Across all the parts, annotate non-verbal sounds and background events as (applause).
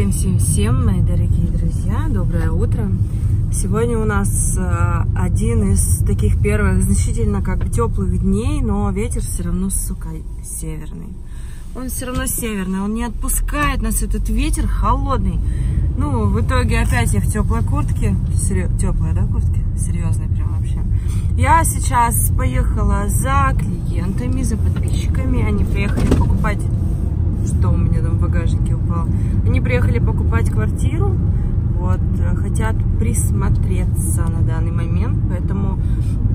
Всем-всем-всем, мои дорогие друзья, доброе утро. Сегодня у нас э, один из таких первых значительно как бы теплых дней, но ветер все равно, сука, северный. Он все равно северный, он не отпускает нас, этот ветер холодный. Ну, в итоге опять я в теплой куртке. Серьез... Теплая, да, куртки? Серьезная прям вообще. Я сейчас поехала за клиентами, за подписчиками. Они приехали покупать что у меня там в багажнике упало. Они приехали покупать квартиру, вот, хотят присмотреться на данный момент, поэтому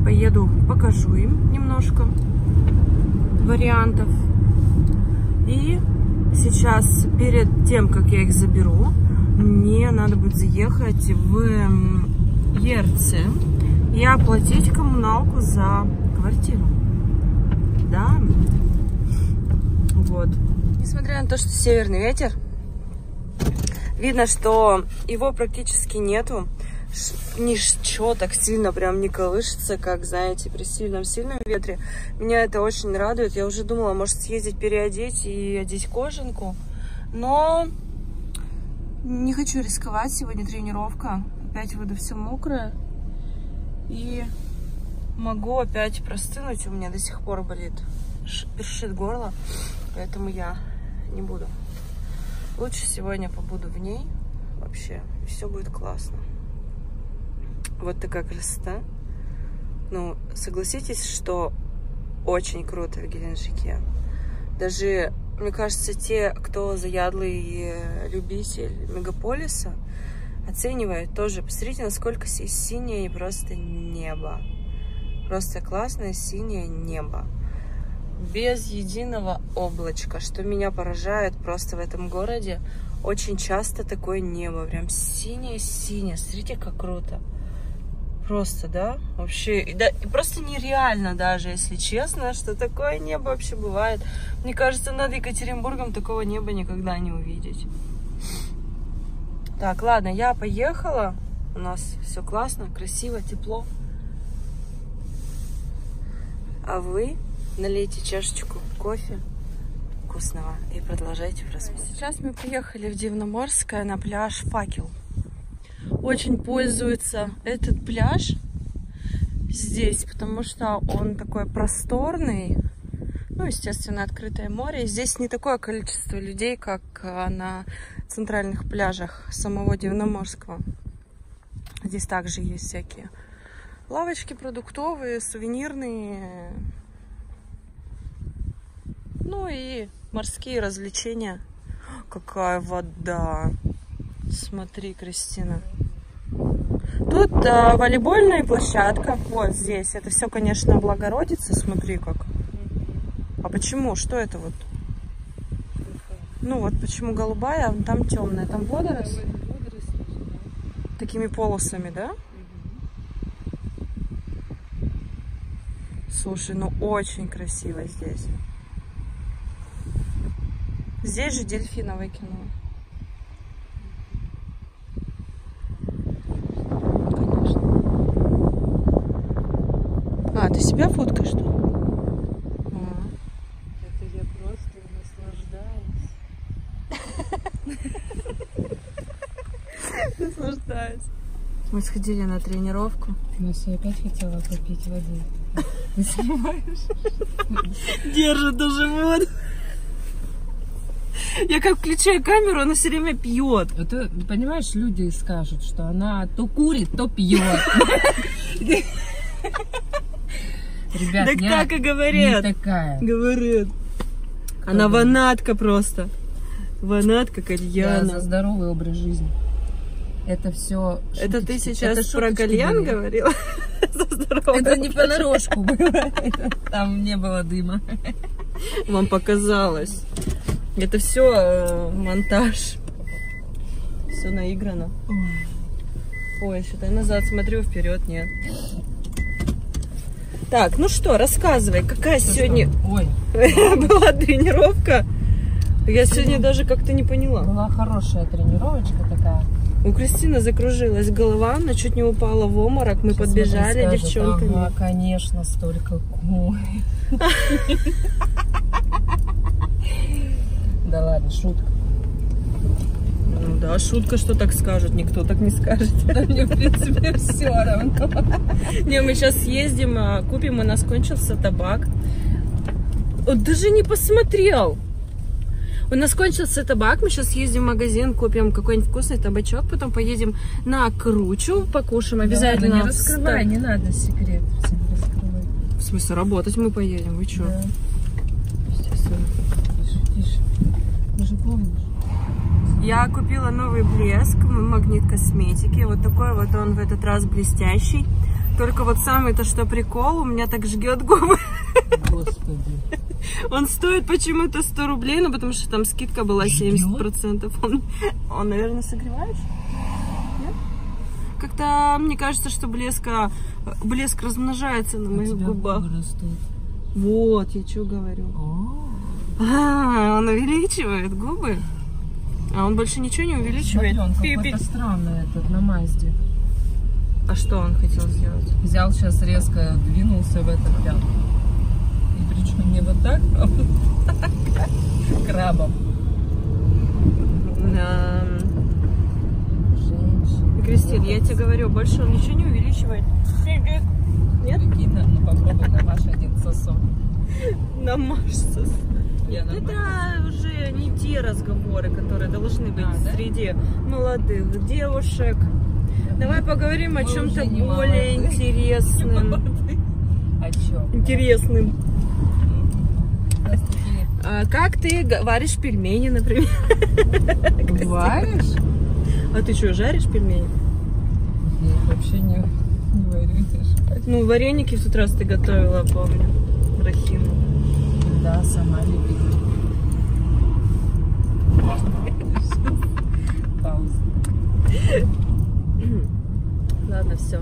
поеду, покажу им немножко вариантов. И сейчас, перед тем, как я их заберу, мне надо будет заехать в ЕРЦ и оплатить коммуналку за квартиру. Да, вот. Несмотря на то, что северный ветер, видно, что его практически нету. Ничего так сильно прям не колышется, как, знаете, при сильном-сильном ветре. Меня это очень радует. Я уже думала, может, съездить переодеть и одеть кожанку. Но не хочу рисковать. Сегодня тренировка. Опять выйду все мокрое. И могу опять простынуть. У меня до сих пор болит, першит горло. Поэтому я не буду. Лучше сегодня побуду в ней вообще, все будет классно. Вот такая красота. Ну, согласитесь, что очень круто в Геленджике. Даже, мне кажется, те, кто заядлый любитель мегаполиса, оценивает тоже. Посмотрите, насколько синее просто небо. Просто классное синее небо без единого облачка, что меня поражает просто в этом городе. Очень часто такое небо, прям синее-синее. Смотрите, как круто. Просто, да? Вообще, да, просто нереально даже, если честно, что такое небо вообще бывает. Мне кажется, над Екатеринбургом такого неба никогда не увидеть. Так, ладно, я поехала. У нас все классно, красиво, тепло. А вы налейте чашечку кофе вкусного и продолжайте просмотр. Сейчас мы приехали в Дивноморское на пляж Факел. Очень пользуется этот пляж здесь, потому что он такой просторный. Ну, естественно, открытое море. здесь не такое количество людей, как а, на центральных пляжах самого Дивноморского. Здесь также есть всякие лавочки продуктовые, сувенирные, ну и морские развлечения. Какая вода. Смотри, Кристина. Тут а, волейбольная площадка. Вот здесь. Это все, конечно, Благородица. Смотри как. А почему? Что это вот? Ну вот почему голубая, а там темная. Там водоросль. Такими полосами, да? Слушай, ну очень красиво здесь. Здесь же дельфиновое кино. Конечно. А, ты себя фоткаешь что? А. Это я просто наслаждаюсь. (laughs) Наслаждаюсь. Мы сходили на тренировку. Мася опять хотела попить воды. (laughs) Ты снимаешь? Держит даже воду. Я как включаю камеру, она все время пьет. А ты понимаешь, люди скажут, что она то курит, то пьет. Ребят, так так и говорят. Не такая. Говорят. Она ванатка просто. Ванатка кальяна. Да, за здоровый образ жизни. Это все. Это ты сейчас это про кальян были. говорила? (laughs) Это не понарошку было. (laughs) Там не было дыма. Вам показалось. Это все э, монтаж. Все наиграно. Ой, что-то я назад смотрю, вперед нет. Так, ну что, рассказывай, какая что, сегодня Ой. (laughs) была тренировка? Я сегодня даже как-то не поняла. Была хорошая тренировочка такая. У Кристины закружилась голова, она чуть не упала в оморок. Мы Сейчас подбежали скажет, девчонками. Ага, конечно, столько. (laughs) (laughs) Да ладно, шутка. да, шутка, что так скажут, никто так не скажет. Да мне, в принципе, все равно. Не, мы сейчас съездим, а, купим, у нас кончился табак. Он даже не посмотрел. У нас кончился табак, мы сейчас ездим в магазин, купим какой-нибудь вкусный табачок, потом поедем на Кручу, покушаем обязательно. не в раскрывай, ста- не надо секрет всем раскрывать. В смысле, работать мы поедем, вы чё? Да. Естественно. Тише, тише. Ты же помнишь? Я купила новый блеск, магнит косметики. Вот такой вот он в этот раз блестящий. Только вот самый-то что прикол, у меня так жгет губы. Господи. Он стоит почему-то 100 рублей, ну потому что там скидка была 70%. Он, он наверное, согревающий? Нет? Как-то мне кажется, что блеска, блеск размножается на моих губах. Вот, я что говорю. А, он увеличивает губы. А он больше ничего не увеличивает. Смотри, он какой-то странный этот, на Мазде. А что он хотел сделать? Взял сейчас резко, двинулся в этот прям. И причем не вот так, а вот так. (laughs) Крабом. Да. Женщина. Кристин, я тебе говорю, больше он ничего не увеличивает. Нет? Прикинь, на- ну попробуй намажь один сосок. Намажься. Я. Это уже не те разговоры, которые должны быть А, да? среди молодых девушек. Давай поговорим о Мы чем-то уже не более молодые. интересным. А чё? Интересным. А как ты варишь пельмени, например? (laughs) Варишь? А ты что, жаришь пельмени? Я их вообще не, не варю. Ну, вареники в тот раз ты готовила, помню. Рахину. Да, сама любила. Пауза. Ладно, все.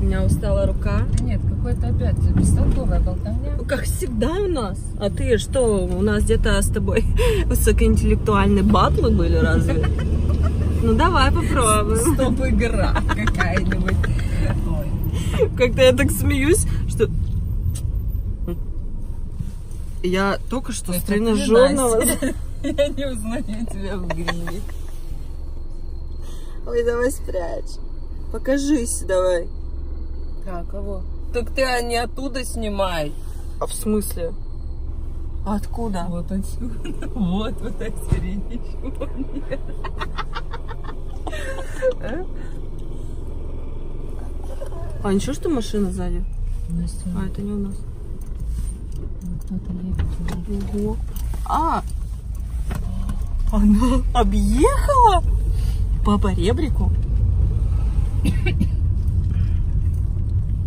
У меня устала рука. Нет, какой-то опять бестолковая болтовня. Как всегда у нас. А ты что, у нас где-то с тобой (laughs) высокоинтеллектуальные батлы были разве? Ну давай попробуем. Стоп-игра какая-нибудь. Ой. Как-то я так смеюсь, что... Я только что с Это тренажерного... (laughs) Я не узнаю тебя в гриве. Ой, давай спрячь. Покажись давай. А, кого? Так ты а не оттуда снимай. А в смысле? Откуда? Вот отсюда. (laughs) Вот, вот отсюда. Ничего нет. А ничего, что машина сзади? Настя, А, это не у нас. Кто-то едет. Ого. А! Она объехала по поребрику.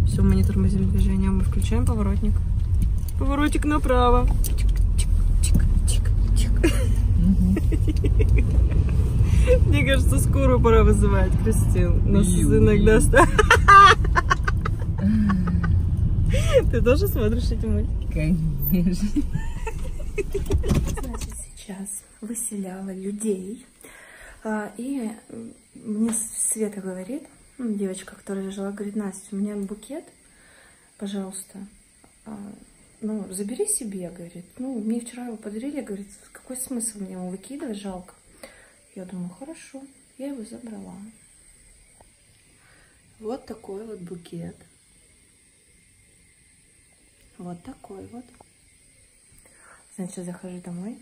Все, мы не тормозим движение, мы включаем поворотник. Поворотик направо. Мне кажется, скорую пора вызывать, Кристин. Нас иногда (laughs) (laughs) Ты тоже смотришь эти мультики? Конечно. Значит, сейчас выселяла людей. А, И мне Света говорит, ну, девочка, которая жила, говорит, Настя, у меня букет, пожалуйста, а, ну, забери себе, говорит. Ну, мне вчера его подарили, говорит, какой смысл мне его выкидывать, жалко. Я думаю, хорошо, я его забрала. Вот такой вот букет. Вот такой вот. Значит, захожу домой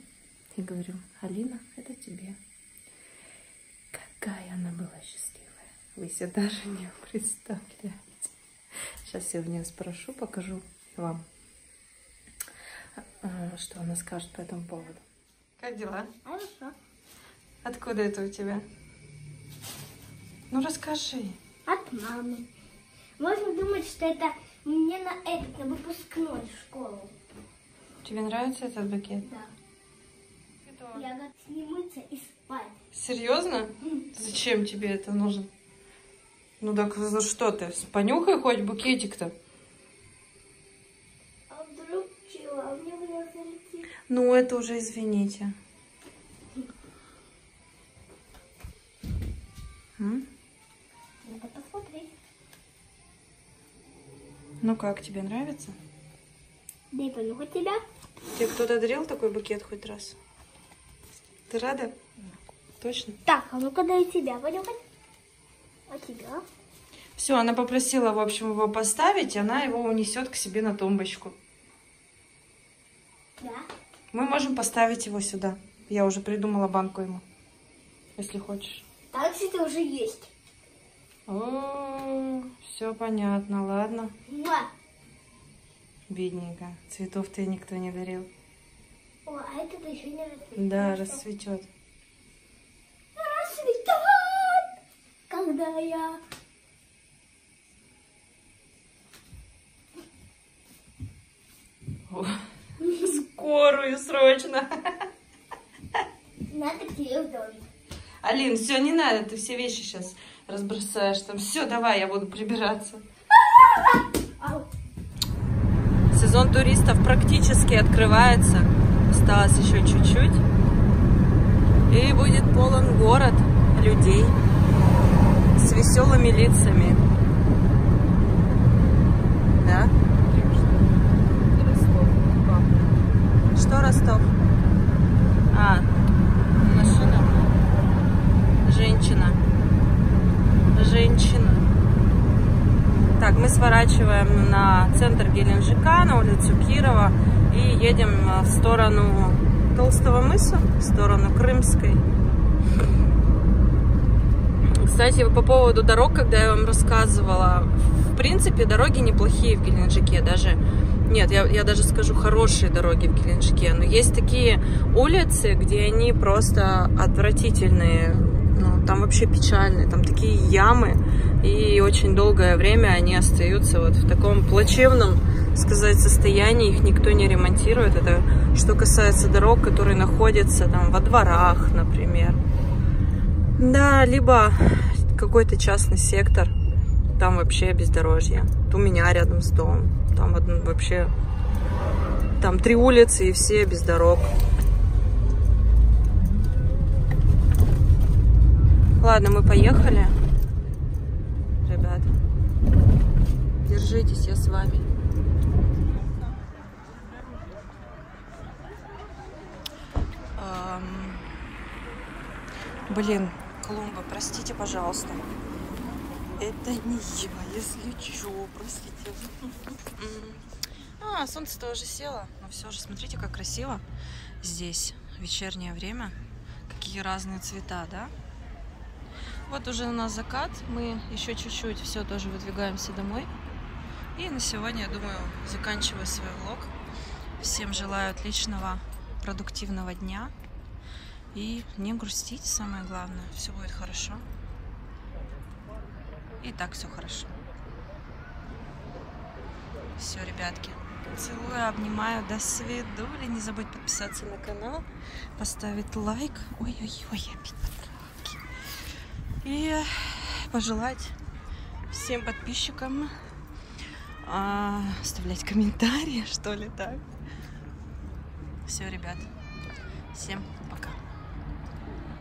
и говорю, Алина, это тебе. Какая она была счастливая. Вы себе даже не представляете. Сейчас я в нее спрошу, покажу вам, а, что она скажет по этому поводу. Как дела? Хорошо. Откуда это у тебя? Ну расскажи. От мамы. Можно думать, что это мне на этот, на выпускной в школу. Тебе нравится этот букет? Да. Я готова с ним мыться и спать. Серьезно? Зачем тебе это нужно? Ну так за что ты? Понюхай хоть букетик-то. А вдруг чего? А мне залетит. Ну, это уже извините. М? Надо посмотреть. Ну как, тебе нравится? Дай понюхать тебя. Тебе кто-то дарил такой букет хоть раз? Ты рада? Точно? Так, а ну-ка дай тебя понюхать. А тебя? Все, она попросила, в общем, его поставить, и она его унесет к себе на тумбочку. Да. Мы можем поставить его сюда. Я уже придумала банку ему, если хочешь. Там, кстати, уже есть. О, все понятно, ладно. Муа. Бедненько. Цветов-то и никто не дарил. О, а этот еще не расцвет. Да, расцветет. Расцветет, когда я... (laughs) Скорую срочно. Надо к тебе. Алин, все, не надо, ты все вещи сейчас разбросаешь там. Все, давай, я буду прибираться. Сезон туристов практически открывается. Осталось еще чуть-чуть. И будет полон город людей с веселыми лицами. Да? Что Ростов? А, машина. Женщина. Женщина. Так, мы сворачиваем на центр Геленджика, на улицу Кирова и едем а, в сторону Толстого мыса, в сторону Крымской. Кстати, по поводу дорог, когда я вам рассказывала, в принципе, дороги неплохие в Геленджике, даже нет, я, я даже скажу хорошие дороги в Геленджике, но есть такие улицы, где они просто отвратительные, там вообще печальные, там такие ямы, и очень долгое время они остаются вот в таком плачевном, сказать, состоянии, их никто не ремонтирует. Это что касается дорог, которые находятся там во дворах, например. Да, либо какой-то частный сектор, там вообще бездорожье. У меня рядом с домом, там вообще, там три улицы и все без дорог. Ладно, мы поехали. Ребят, держитесь, я с вами. Ам, Блин, Колумба, простите, пожалуйста. Это не я, если чё, простите. А, солнце-то уже село. Но все же, смотрите, как красиво здесь. Вечернее время. Какие разные цвета, да? Вот уже у нас закат. Мы еще чуть-чуть все тоже выдвигаемся домой. И на сегодня, я думаю, заканчиваю свой влог. Всем желаю отличного, продуктивного дня. И не грустить, самое главное. Все будет хорошо. И так все хорошо. Все, ребятки. Целую, обнимаю. До свидули. Не забудь подписаться на канал, поставить лайк. Ой-ой-ой, опять подправки. И пожелать всем подписчикам а, оставлять комментарии, что ли, так. Все, ребят. Всем